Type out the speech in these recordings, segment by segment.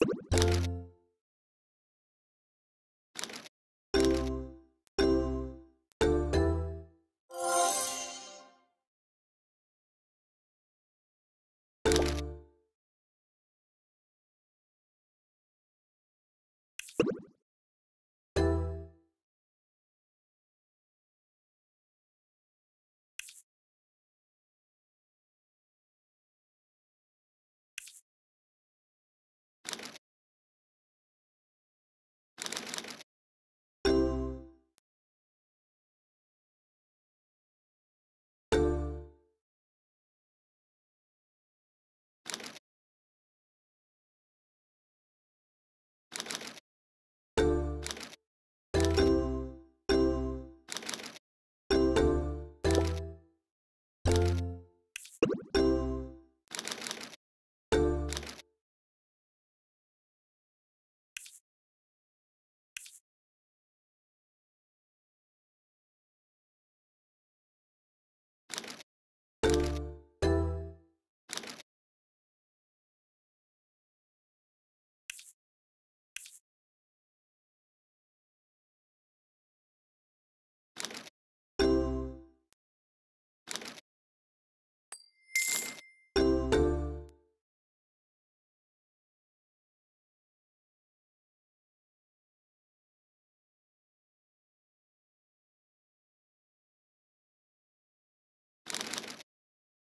you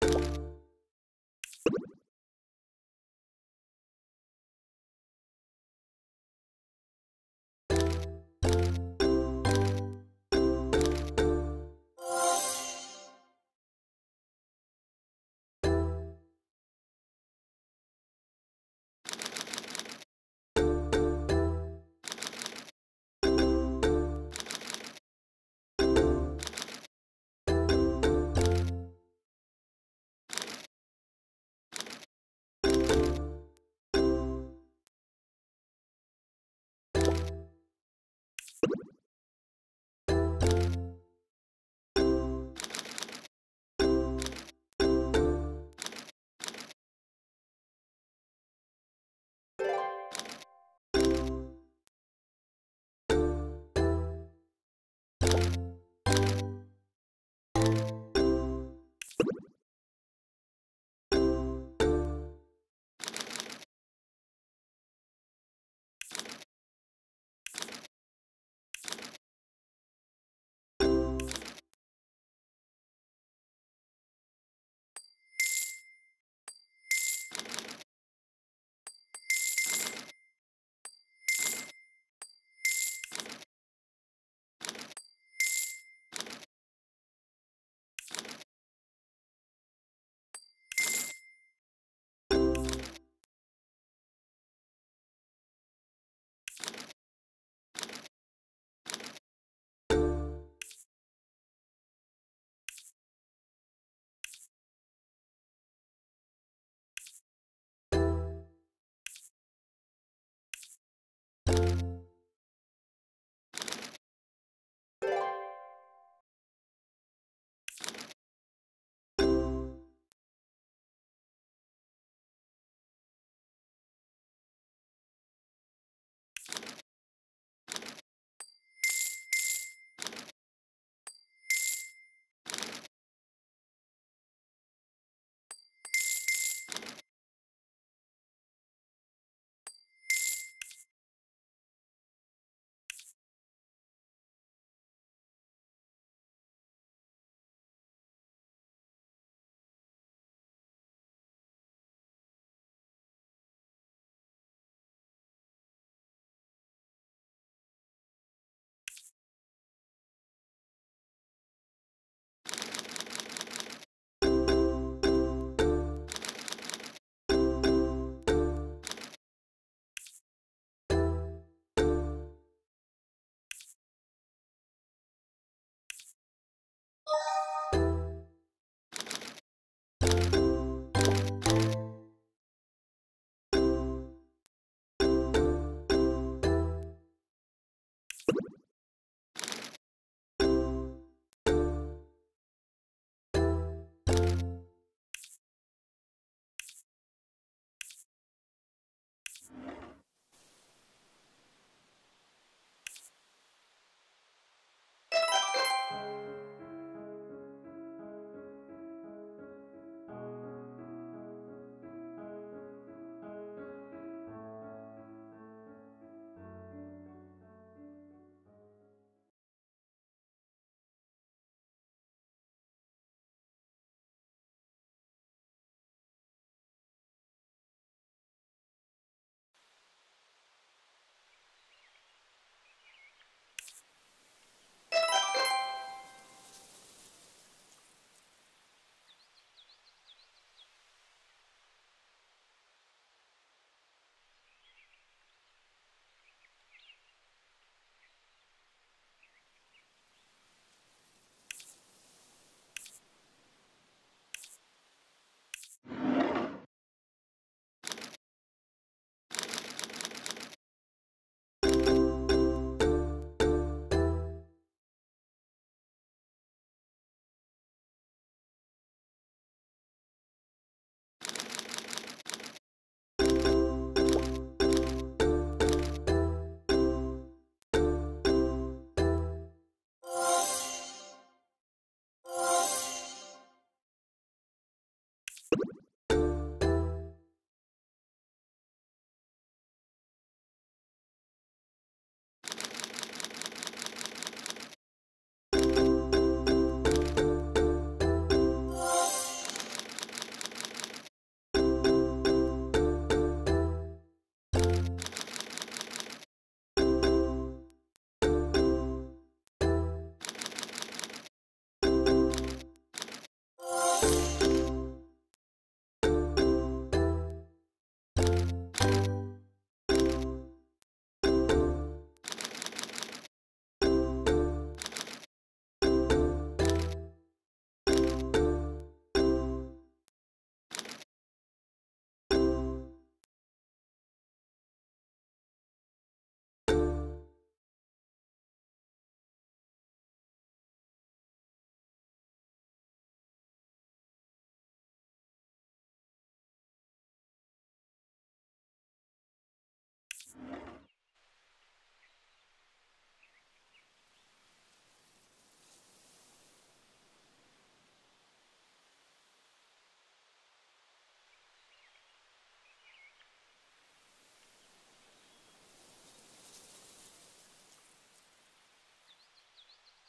you